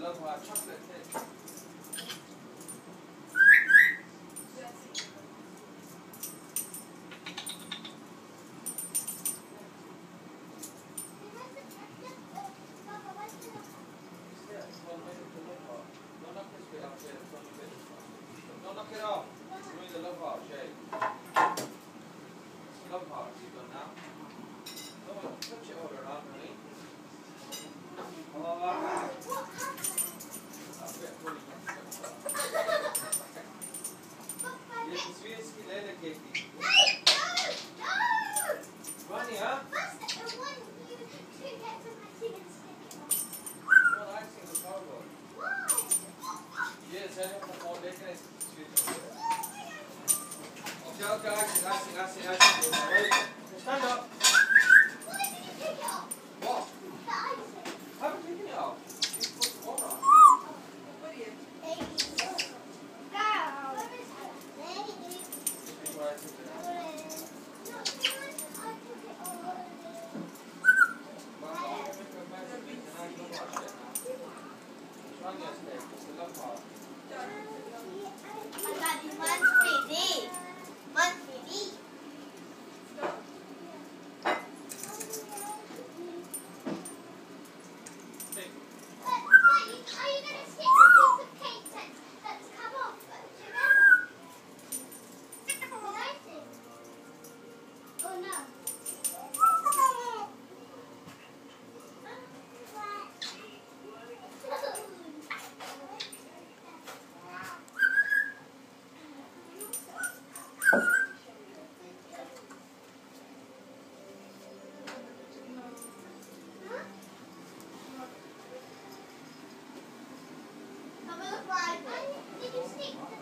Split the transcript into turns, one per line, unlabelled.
love chocolate. Heart, you've done now. Come on, touch it over and underneath. Oh, that's a bit funny. Jest związki lele kieki. Funny, huh? Well, actually, the power. Yes, I have the more decorated Okay, okay, action, action, action, action. スタート。
Oh. Did you